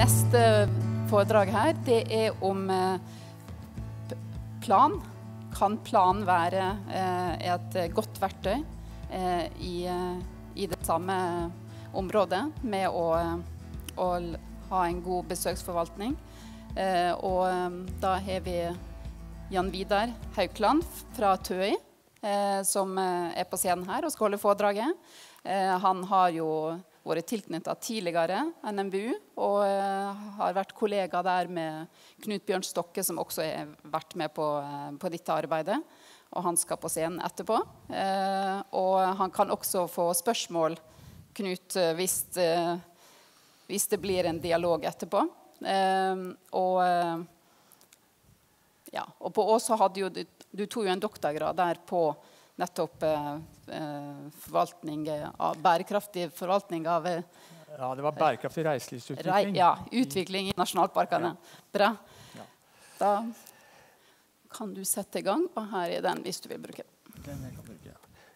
Neste foredrag her, det er om eh, plan. Kan plan være eh, et godt verktøy eh, i, det samme området med å, å ha en god besøksforvaltning? og da har vi Jan Vidar Haukland fra TØI, som er på scenen her og skal holde foredraget. han har jo vært tilknyttet tidligere NMBU og uh, har vært kollega der med Knut Bjørn Stokke, som også har vært med på, uh, på dette arbeidet. Og han skal på scenen etterpå. Uh, og han kan også få spørsmål, Knut, hvis, hvis det blir en dialog etterpå. og ja, og på Ås hadde jo du, du tok jo en doktorgrad der på nettopp eh, eh, forvaltning av, bærekraftig forvaltning av eh, Ja, det var bærekraftig reiselivsutvikling. ja, utvikling i nasjonalparkene. Bra. Ja. Da kan du sette i gang, og her er den hvis du vil bruke den.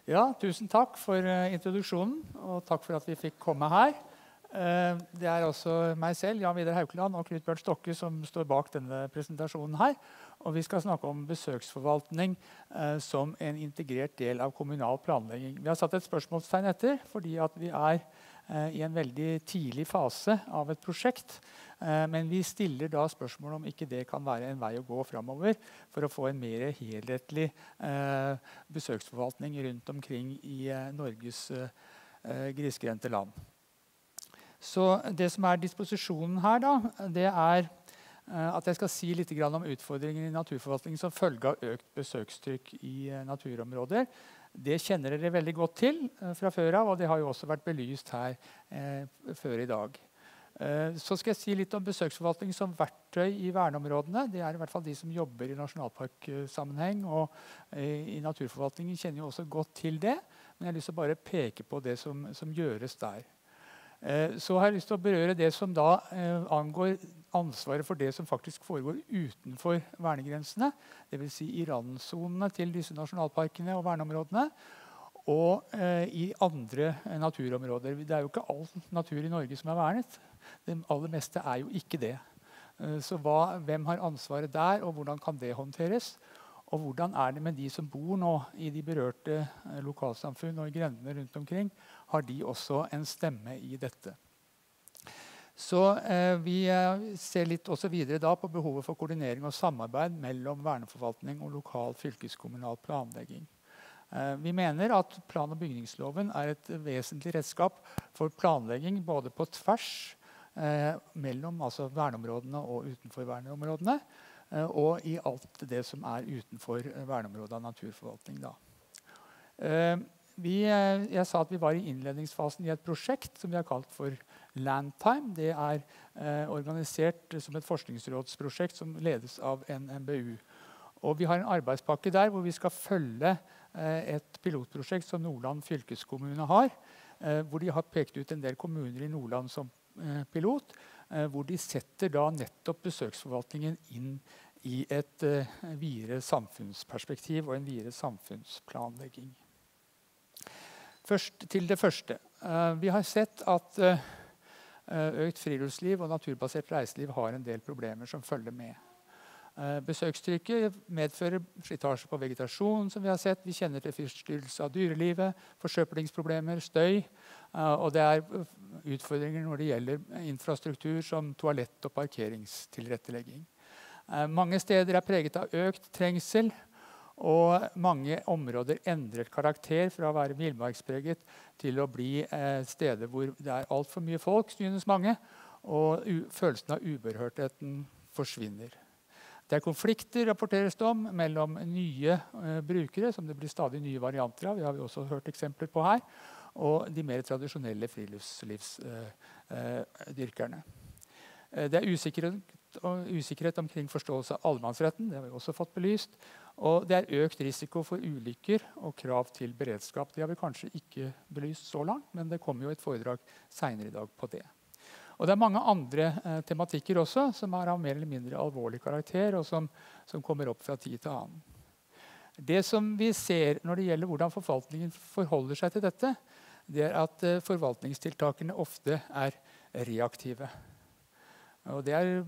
Ja, tusen takk for introduksjonen, og takk for at vi fikk komme her. Det er også meg selv, Jan Vidar Haukeland og Knut Bjørn Stokke som står bak denne presentasjonen her. Og vi skal snakke om besøksforvaltning eh, som en integrert del av kommunal planlegging. Vi har satt et spørsmålstegn etter fordi vi er eh, i en veldig tidlig fase av et prosjekt. Eh, men vi stiller da spørsmål om ikke det kan være en vei å gå framover for å få en mer helhetlig eh, besøksforvaltning rundt omkring i eh, Norges eh, grisgrendte land. Så det som er disposisjonen her, da, det er at jeg skal si litt om utfordringer i naturforvaltningen som følge av økt besøkstrykk i eh, naturområder. Det kjenner dere veldig godt til eh, fra før av, og det har jo også vært belyst her eh, før i dag. Eh, så skal jeg si litt om besøksforvaltning som verktøy i verneområdene. Det er i hvert fall de som jobber i nasjonalparksammenheng og eh, i naturforvaltningen kjenner jo også godt til det. Men jeg har lyst til å bare peke på det som, som gjøres der. Så har jeg lyst til å berøre det som da angår ansvaret for det som faktisk foregår utenfor vernegrensene. Dvs. Si i randsonene til disse nasjonalparkene og verneområdene. Og eh, i andre eh, naturområder. Det er jo ikke all natur i Norge som er vernet. Det aller meste er jo ikke det. Eh, så hva, hvem har ansvaret der, og hvordan kan det håndteres? Og hvordan er det med de som bor nå i de berørte eh, lokalsamfunn og i grendene rundt omkring? Har de også en stemme i dette? Så eh, Vi eh, ser litt også videre da på behovet for koordinering og samarbeid mellom verneforvaltning og lokal fylkeskommunal planlegging. Eh, vi mener at plan- og bygningsloven er et vesentlig redskap for planlegging både på tvers eh, mellom altså verneområdene og utenfor verneområdene, eh, og i alt det som er utenfor verneområdet av naturforvaltning. Da. Vi, jeg sa at vi var i innledningsfasen i et prosjekt som vi har kalt for Landtime. Det er eh, organisert som et forskningsrådsprosjekt som ledes av NMBU. Og vi har en arbeidspakke der hvor vi skal følge eh, et pilotprosjekt som Nordland fylkeskommune har. Eh, hvor de har pekt ut en del kommuner i Nordland som eh, pilot. Eh, hvor de setter da nettopp besøksforvaltningen inn i et eh, videre samfunnsperspektiv og en videre samfunnsplanlegging. Først til det første. vi har sett at økt friluftsliv og naturbasert reiseliv har en del problemer som følger med. Eh, besøkstrykket medfører slitasje på vegetasjon. som Vi har sett. Vi kjenner til forstyrrelse av dyrelivet, forsøplingsproblemer, støy. Eh, og det er utfordringer når det gjelder infrastruktur som toalett- og parkeringstilrettelegging. Mange steder er preget av økt trengsel. Og mange områder endrer karakter fra å være villmarkspreget til å bli eh, steder hvor det er altfor mye folk, synes mange, og følelsen av uberhørtheten forsvinner. Det er konflikter rapporteres det om, mellom nye eh, brukere, som det blir stadig nye varianter av, det har vi også hørt eksempler på her, og de mer tradisjonelle friluftslivsdyrkerne. Eh, eh, det er usikkerhet, usikkerhet omkring forståelse av allemannsretten. Det har vi også fått belyst. Og det er økt risiko for ulykker og krav til beredskap. Det har vi kanskje ikke belyst så langt, men det kommer jo et foredrag seinere i dag på det. Og det er mange andre eh, tematikker også som er av mer eller mindre alvorlig karakter, og som, som, kommer opp fra tid til annen. Det som vi ser når det gjelder hvordan forvaltningen forholder seg til dette, det er at eh, forvaltningstiltakene ofte er reaktive. Og det er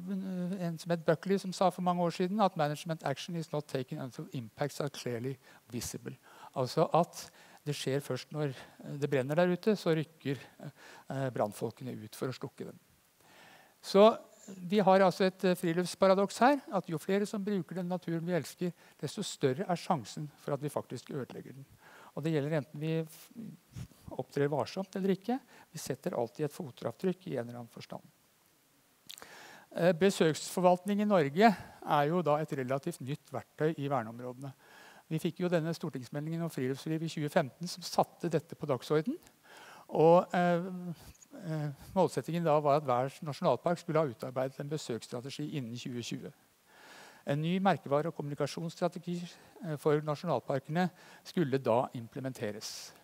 en som het Buckley som sa for mange år siden at 'management action is not taken until impacts are clearly visible'. Altså at det skjer først når det brenner der ute, så rykker eh, brannfolkene ut for å slukke dem. Så vi har altså et friluftsparadoks her. at Jo flere som bruker den naturen vi elsker, desto større er sjansen for at vi faktisk ødelegger den. Og det gjelder enten vi opptrer varsomt eller ikke. Vi setter alltid et fotavtrykk i en eller annen forstand. Eh, besøksforvaltning i Norge er jo da et relativt nytt verktøy i verneområdene. Vi fikk jo denne stortingsmeldingen om friluftsliv i 2015 som satte dette på dagsorden. Og eh, eh, Målsettingen da var at hver nasjonalpark skulle ha utarbeidet en besøksstrategi innen 2020. En ny merkevare- og kommunikasjonsstrategi eh, for nasjonalparkene skulle da implementeres.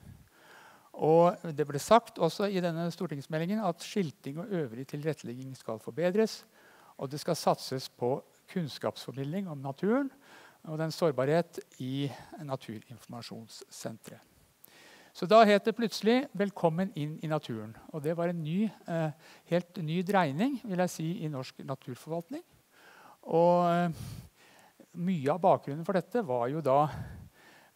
Og Det ble sagt også i denne stortingsmeldingen at skilting og øvrig tilrettelegging skal forbedres. Og det skal satses på kunnskapsformidling om naturen og den sårbarhet i Naturinformasjonssenteret. Så da het det plutselig 'Velkommen inn i naturen'. Og Det var en ny, eh, helt ny dreining vil jeg si, i norsk naturforvaltning. Og eh, Mye av bakgrunnen for dette var jo da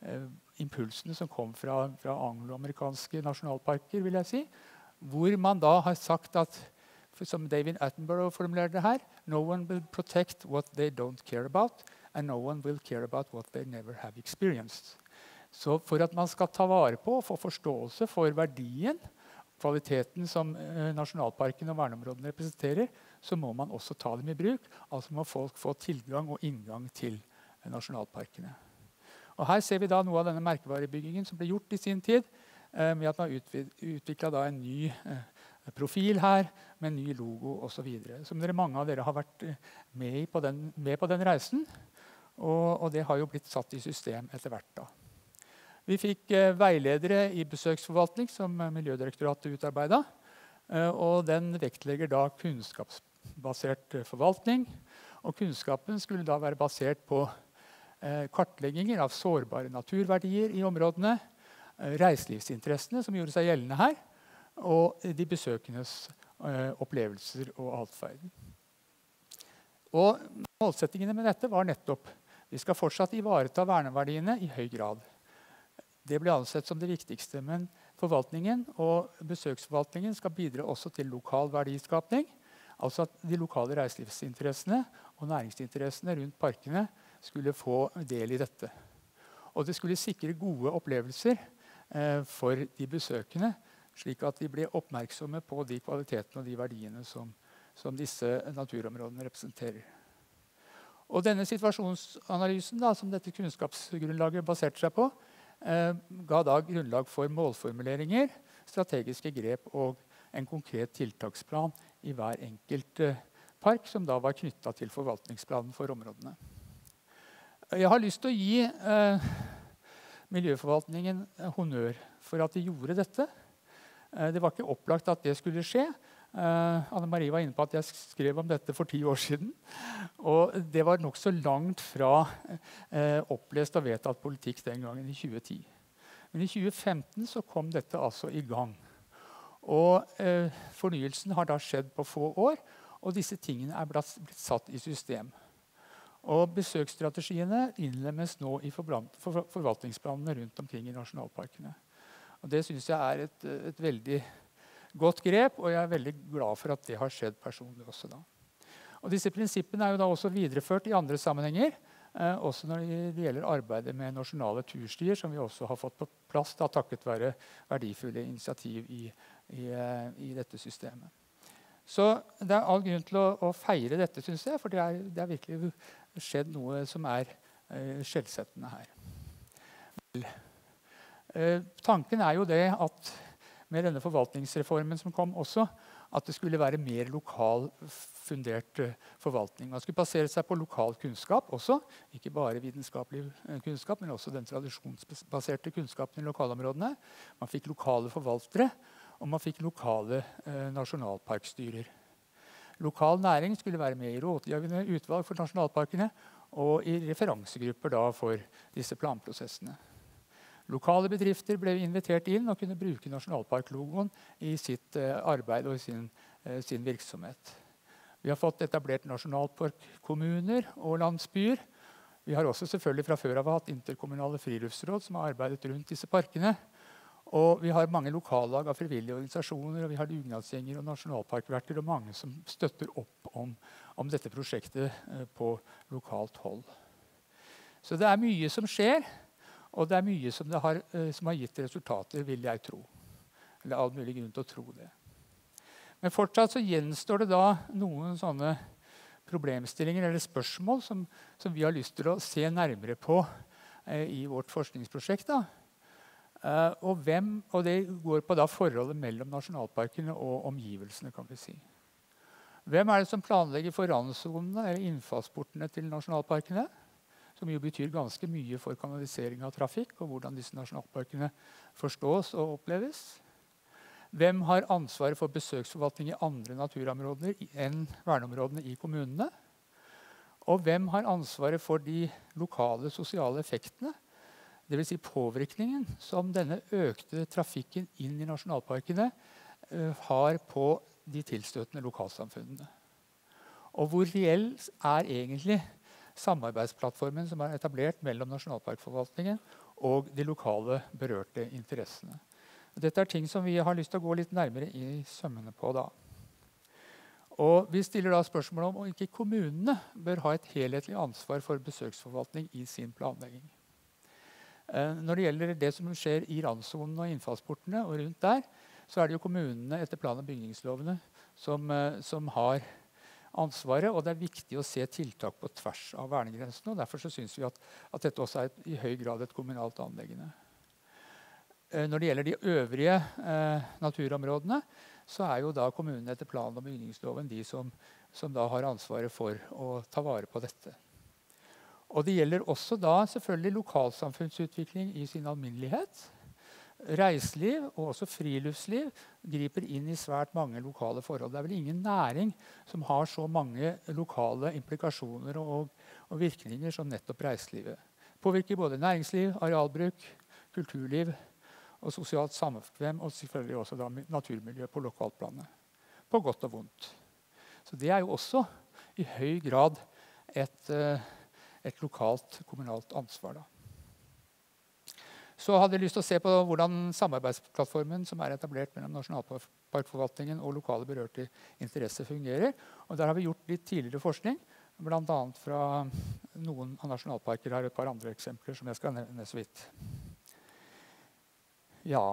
eh, impulsene som kom fra, fra angloamerikanske nasjonalparker. vil jeg si, Hvor man da har sagt at som David Attenborough formulerte det her No one will protect what they don't care about, and no one will care about what they never have experienced. Så for at man skal ta vare på og få forståelse for verdien, kvaliteten som eh, nasjonalparken og verneområdene representerer, så må man også ta dem i bruk. Altså må folk få tilgang og inngang til eh, nasjonalparkene. Og Her ser vi da noe av denne merkevarebyggingen som ble gjort i sin tid. Eh, med at man utvikla en ny eh, profil her med ny logo osv. Som dere, mange av dere har vært eh, med, på den, med på den reisen. Og, og, det har jo blitt satt i system etter hvert. da. Vi fikk eh, veiledere i besøksforvaltning som Miljødirektoratet utarbeida. Eh, og den vektlegger da kunnskapsbasert forvaltning. Og kunnskapen skulle da være basert på eh, kartlegginger av sårbare naturverdier i områdene. Eh, reiselivsinteressene som gjorde seg gjeldende her og de besøkendes eh, opplevelser og atferd. Og Målsettingene med dette var nettopp vi skal fortsatt ivareta verneverdiene i høy grad. Det ble ansett som det viktigste. Men forvaltningen og besøksforvaltningen skal bidra også til lokal verdiskapning. Altså at de lokale reiselivsinteressene og næringsinteressene rundt parkene skulle få del i dette. Og det skulle sikre gode opplevelser eh, for de besøkende slik at de blir oppmerksomme på de kvalitetene og de verdiene som, som disse naturområdene representerer. Og denne Situasjonsanalysen da, som dette kunnskapsgrunnlaget baserte seg på, eh, ga da grunnlag for målformuleringer, strategiske grep og en konkret tiltaksplan i hver enkelt eh, park, som da var knytta til forvaltningsplanen for områdene. Jeg har lyst til å gi eh, miljøforvaltningen honnør for at de gjorde dette. Eh, det var ikke opplagt at det skulle skje. Uh, Anne Marie var inne på at jeg skrev om dette for ti år siden. Og det var nokså langt fra uh, opplest og vedtatt politikk den gangen, i 2010. Men i 2015 så kom dette altså i gang. Og Fornyelsen har da skjedd på få år, og disse tingene er blitt satt i system. Og Besøksstrategiene innlemmes nå i forvaltningsplanene rundt omkring i nasjonalparkene. Og Det syns jeg er et, et, veldig godt grep, og jeg er veldig glad for at det har skjedd personlig også da. Og Disse prinsippene er jo da også videreført i andre sammenhenger. Eh, også når det gjelder arbeidet med nasjonale turstier, som vi også har fått på plass da, takket være verdifulle initiativ i, i, eh, i, dette systemet. Så det er all grunn til å, å feire dette, syns jeg, for det er, det er, virkelig skjedd noe som er eh, skjellsettende her. Eh, tanken er jo det at med denne forvaltningsreformen som kom også, at det skulle være mer lokal fundert forvaltning. Man skulle basere seg på lokal kunnskap også. Ikke bare vitenskapelig eh, kunnskap, men også den tradisjonsbaserte kunnskapen i lokalområdene. Man fikk lokale forvaltere, og man fikk lokale eh, nasjonalparkstyrer. Lokal næring skulle være med i rådgivende utvalg for nasjonalparkene og i referansegrupper for disse planprosessene. Lokale bedrifter ble invitert inn og kunne bruke nasjonalparklogoen i sitt uh, arbeid og i sin, uh, sin, virksomhet. Vi har fått etablert nasjonalparkkommuner og landsbyer. Vi har også selvfølgelig fra før av hatt interkommunale friluftsråd som har arbeidet rundt disse parkene. Og vi har mange lokallag av frivillige organisasjoner, og vi har dugnadsgjenger og nasjonalparkverter og mange som støtter opp om, om dette prosjektet eh, på lokalt hold. Så det er mye som skjer, og det er mye som, har, eh, som har gitt resultater, vil jeg tro. Eller all mulig grunn til å tro det. Men fortsatt så gjenstår det da noen sånne problemstillinger eller spørsmål som, som vi har lyst til å se nærmere på eh, i vårt forskningsprosjekt. da. Uh, og, hvem, og, det går på forholdet mellom nasjonalparkene og omgivelsene. kan vi si. Hvem er det som planlegger for randsonene eller innfallsportene til nasjonalparkene? Som jo betyr ganske mye for kanalisering av trafikk og hvordan disse nasjonalparkene forstås og oppleves. Hvem har ansvaret for besøksforvaltning i andre naturområder enn verneområdene i kommunene? Og hvem har ansvaret for de lokale sosiale effektene Dvs. Si påvirkningen som denne økte trafikken inn i nasjonalparkene uh, har på de tilstøtende lokalsamfunnene. Og hvor reell er egentlig samarbeidsplattformen som er etablert mellom nasjonalparkforvaltningen og de lokale berørte interessene. Dette er ting som vi har lyst til å gå litt nærmere i sømmene på. da. Og Vi stiller da spørsmål om om ikke kommunene bør ha et helhetlig ansvar for besøksforvaltning i sin planlegging. Eh, når det gjelder det som skjer i randsonen og innfallsportene, og rundt der, så er det jo kommunene etter plan- og bygningslovene som, eh, som, har ansvaret. Og det er viktig å se tiltak på tvers av vernegrensene. og Derfor syns vi at, at, dette også er et, i høy grad et kommunalt anleggende. Eh, når det gjelder de øvrige eh, naturområdene, så er jo da kommunene etter plan- og bygningsloven de som, som da har ansvaret for å ta vare på dette. Og det gjelder også da selvfølgelig lokalsamfunnsutvikling i sin alminnelighet. Reiseliv og også friluftsliv griper inn i svært mange lokale forhold. Det er vel ingen næring som har så mange lokale implikasjoner og, og virkninger som nettopp reiselivet. Påvirker både næringsliv, arealbruk, kulturliv og sosialt samkvem, og selvfølgelig også da naturmiljø på lokalplanet. På godt og vondt. Så det er jo også i høy grad et uh, et lokalt, kommunalt ansvar. Da. Så hadde jeg lyst til å se på hvordan samarbeidsplattformen som er etablert mellom nasjonalparkforvaltningen og lokale berørte interesser, fungerer. Og der har vi gjort litt tidligere forskning, bl.a. fra noen av nasjonalparker. Her et par andre eksempler som jeg skal nevne så vidt. Ja.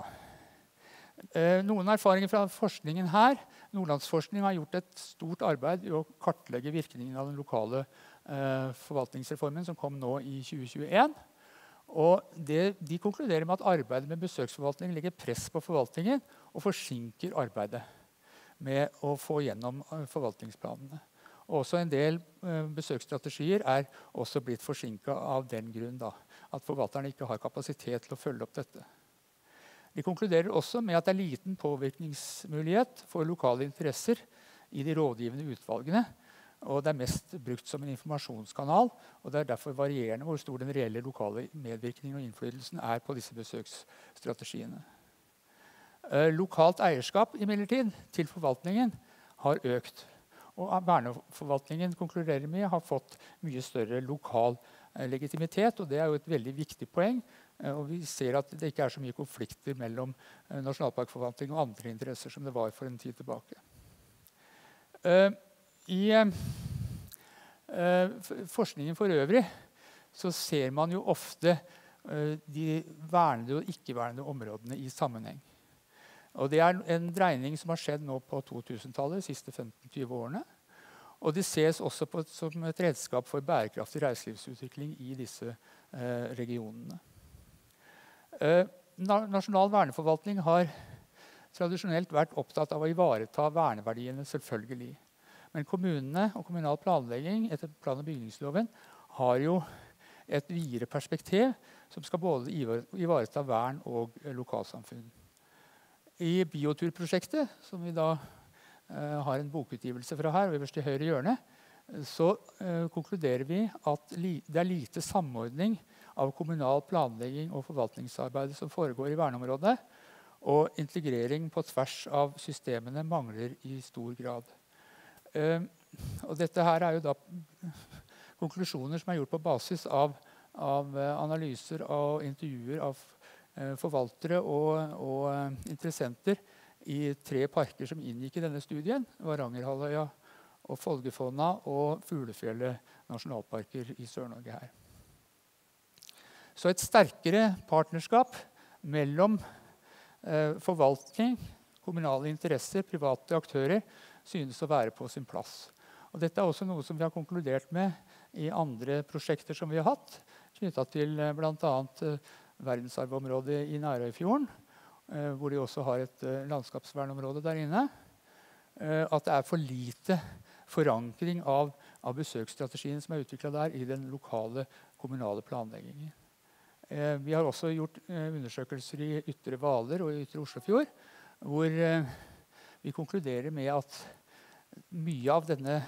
Eh, noen erfaringer fra forskningen her. Nordlandsforskning har gjort et stort arbeid i å kartlegge virkningen av den lokale Eh, forvaltningsreformen som kom nå i 2021. Og det, de konkluderer med at arbeidet med besøksforvaltning legger press på forvaltningen og forsinker arbeidet med å få gjennom eh, forvaltningsplanene. Også En del uh, besøksstrategier er også blitt forsinka av den grunn at forvalterne ikke har kapasitet til å følge opp dette. De konkluderer også med at det er liten påvirkningsmulighet for lokale interesser i de rådgivende utvalgene og det er mest brukt som en informasjonskanal. og Det er derfor varierende hvor stor den reelle lokale medvirkningen og innflytelsen er på disse besøksstrategiene. Eh, lokalt eierskap imidlertid, til forvaltningen har økt. Og verneforvaltningen konkluderer med har fått mye større lokal eh, legitimitet. og Det er jo et veldig viktig poeng. Eh, og Vi ser at det ikke er så mye konflikter mellom nasjonalparkforvaltning og andre interesser som det var for en tid tilbake. I eh, forskningen for øvrig så ser man jo ofte eh, de vernede og ikke-vernede områdene i sammenheng. Og Det er en dreining som har skjedd nå på 2000-tallet, de siste 15-20 årene. Og det ses også på, som et redskap for bærekraftig reiselivsutvikling i disse eh, regionene. Eh, nasjonal verneforvaltning har tradisjonelt vært opptatt av å ivareta verneverdiene, selvfølgelig. Men kommunene og kommunal planlegging etter plan- og bygningsloven har jo et videre perspektiv som skal både ivareta vern og lokalsamfunn. I Bioturprosjektet, som vi da eh, har en bokutgivelse fra her, øverst i høyre hjørne, så eh, konkluderer vi at det er lite samordning av kommunal planlegging og forvaltningsarbeid som foregår i verneområdet. Og integrering på tvers av systemene mangler i stor grad. Eh, og dette her er jo da konklusjoner som er gjort på basis av, av eh, analyser og intervjuer av eh, forvaltere og, og interessenter i tre parker som inngikk i denne studien. Varangerhalvøya og Folgefonna og Fuglefjellet nasjonalparker i Sør-Norge her. Så et sterkere partnerskap mellom eh, forvaltning, kommunale interesser, private aktører synes å være på sin plass. Og dette er også noe som vi har konkludert med i andre prosjekter som vi har hatt, knytta til eh, bl.a. Eh, verdensarvområdet i Nærøyfjorden, eh, hvor de også har et landskapsvernområde der inne. At det er for lite forankring av, av besøksstrategien som er utvikla der, i den lokale kommunale planleggingen. Vi har også gjort undersøkelser i Ytre Hvaler og i Ytre Oslofjord, hvor vi konkluderer med at mye av denne,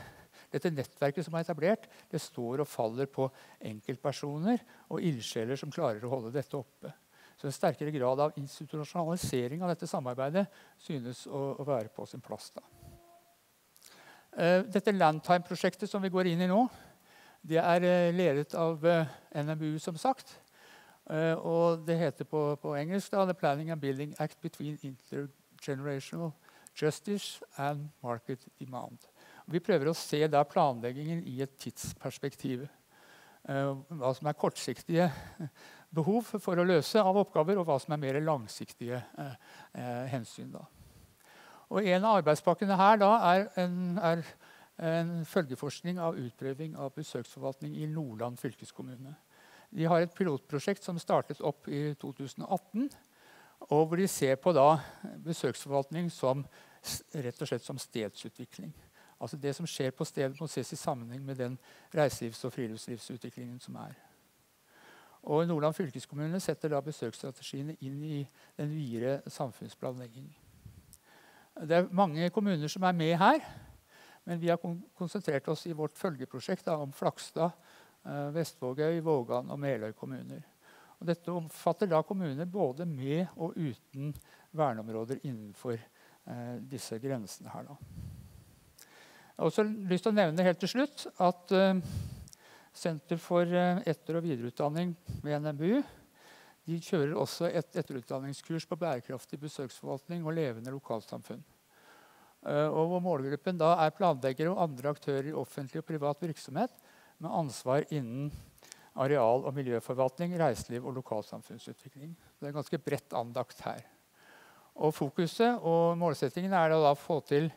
dette nettverket som er etablert, det står og faller på enkeltpersoner og ildsjeler som klarer å holde dette oppe. Så en sterkere grad av institusjonalisering av dette samarbeidet synes å, å være på sin plass. da. Uh, dette Landtime-prosjektet som vi går inn i nå, det er uh, ledet av uh, NMBU, som sagt. og det heter på, på engelsk da, The Planning and Building Act Between Intergenerational Justice and Market Demand. Vi prøver å se da planleggingen i et tidsperspektiv. hva som er kortsiktige behov for å løse av oppgaver, og hva som er mer langsiktige hensyn. da. Og En av arbeidspakkene her da, er, en, er, en, følgeforskning av utprøving av besøksforvaltning i Nordland fylkeskommune. De har et pilotprosjekt som startet opp i 2018. og Hvor de ser på da besøksforvaltning som, rett og slett som stedsutvikling. Altså Det som skjer på stedet, må ses i sammenheng med den reiselivs- og friluftslivsutviklingen som er. Og Nordland fylkeskommune setter da besøksstrategiene inn i den videre samfunnsplanleggingen. Det er mange kommuner som er med her. Men vi har konsentrert oss i vårt følgeprosjekt da, om Flakstad, eh, Vestvågøy, Vågan og Meløy kommuner. Og dette omfatter da kommuner både med og uten verneområder innenfor eh, disse grensene. her. Jeg har også lyst til å nevne helt til slutt at eh, Senter for eh, etter- og videreutdanning ved NMBU de kjører også et etterutdanningskurs på bærekraftig besøksforvaltning og levende lokalsamfunn. Uh, og hvor målgruppen da er planleggere og andre aktører i offentlig og privat virksomhet med ansvar innen areal- og miljøforvaltning, reiseliv og lokalsamfunnsutvikling. Det er ganske bredt andakt her. Og Fokuset og målsettingen er å få til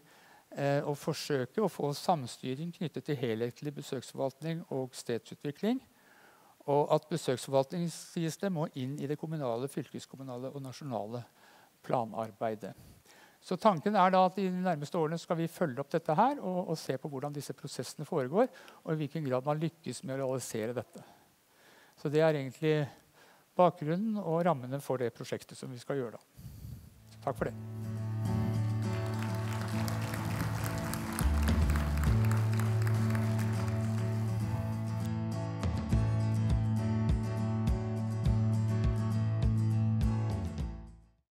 eh, å forsøke å få samstyring knyttet til helhetlig besøksforvaltning og stedsutvikling og at besøksforvaltning må inn i det kommunale, fylkeskommunale og nasjonale planarbeidet. Så tanken er da at I de nærmeste årene skal vi følge opp dette her og, og, se på hvordan disse prosessene foregår, og i hvilken grad man lykkes med å realisere dette. Så Det er egentlig bakgrunnen og rammene for det prosjektet som vi skal gjøre. da. Takk for det.